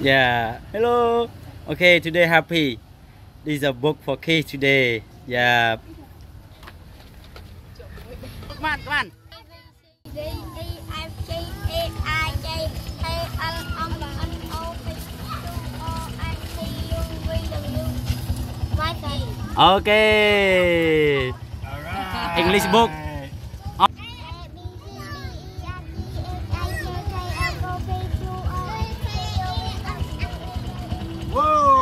Yeah. Hello. Okay, today happy. This is a book for kids today. Yeah. Come on, come on. D F G H I J K L M N O P Q R S T U V W Y Z. Okay. All right. English book.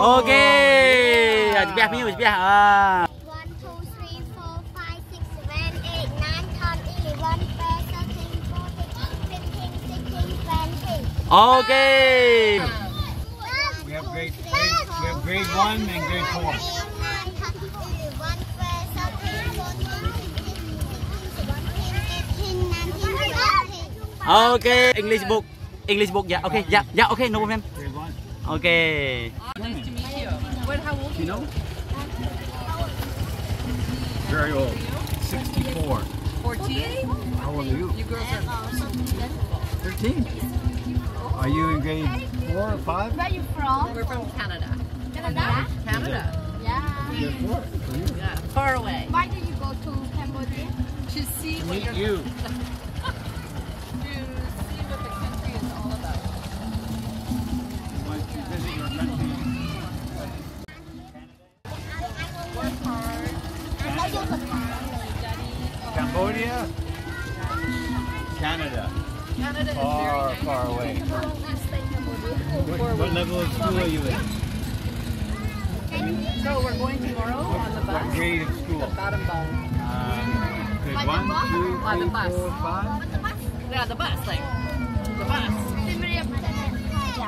8, 9, 10, 11, 12, 13, 14, 15, 16, 17. Okay. We have grade, grade we have grade one and grade four. Okay. English book. English book. Yeah. Okay. Yeah. Yeah. Okay. No problem. Okay. You know? Very old. 64. 14? How old are you? You girls are uh, 13. Are you in grade four or five? Where are you from? We're from Canada. Canada? Canada. Yeah. Grade four. For you. Yeah. Far away. Why did you go to Cambodia? To see To what meet your you. Cambodia? Canada. Canada is Far, very nice. far away. Let's stay in Cambodia for What, what level of school are you in? So we're going tomorrow on the bus. What bus. grade of school? The Battambang. Um, grade one, two, On the bus. four, five? Yeah, the bus, like the bus.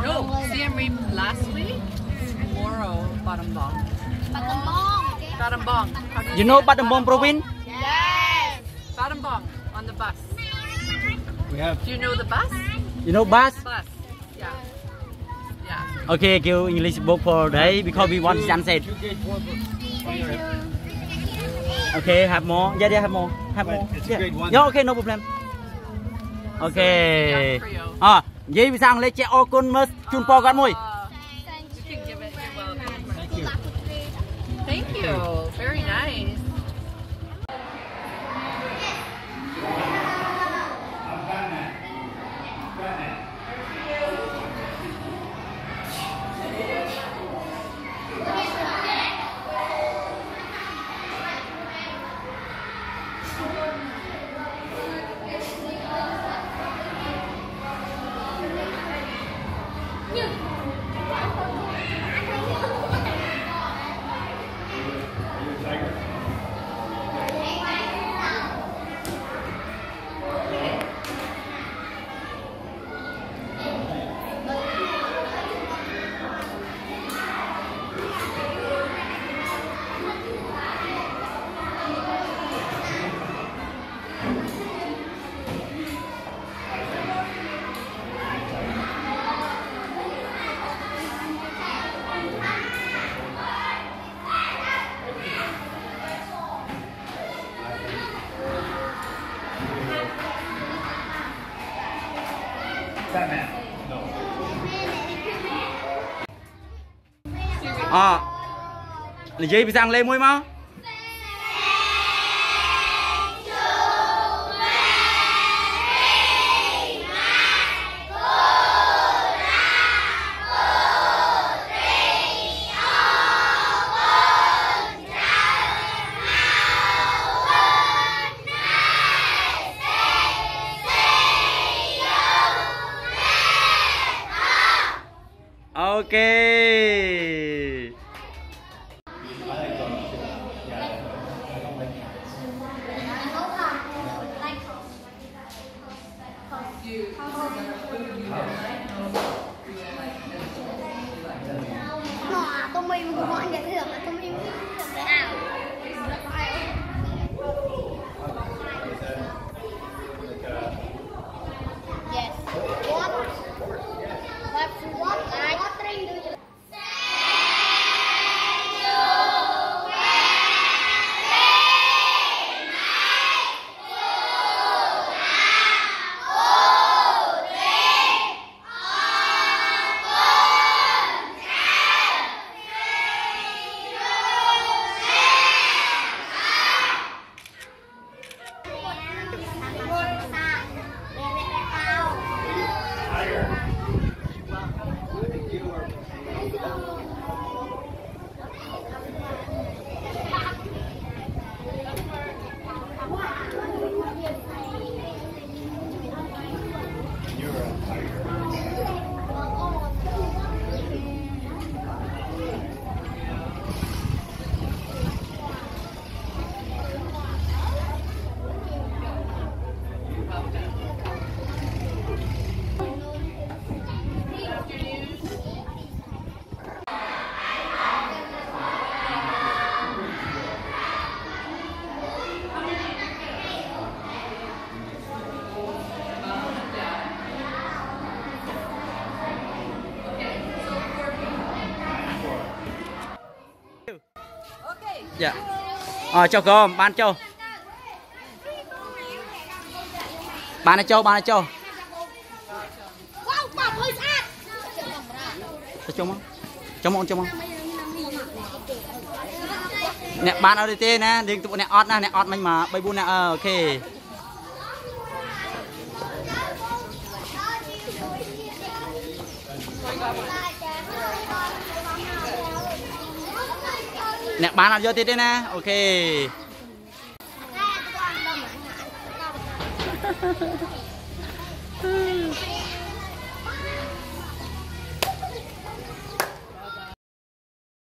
No, Siem Reap last week. Tomorrow, Battambang. Battambang. How do You know Battambang province? Yes. Battambang on the bus. We have Do you know the bus? You know bus? Bus. Yeah. Yeah. Okay, give English book for day because we want sunset. two grade four books. for your hip. Okay, have more. Yeah, yeah, have more. Have more. It's Yeah. grade one. Yeah, okay, no problem. Okay. Young for you. អនិយាយភាសាអង់គ្លេសចេះអរគុណមើលជូនពរគាត់មួយ Batman. No. អនិយាយភាសាអង់គ្លេសមួយមក Oke. Okay. dạ ờ cho gom ban cho បានចូលបានចូលវ៉ាវបបហើយស្អាតទៅចូលមកចូលមកអូនចូលមកអ្នកបានអត់ទេណាយើងទុកអ្នកអត់ណាអ្នកអត់មិញមក3 4អ្នកអឺអូខេបាយបាយ អ្នកបានអត់យកទៀតទេណាអូខេតែអត់ដល់មកអត់ដល់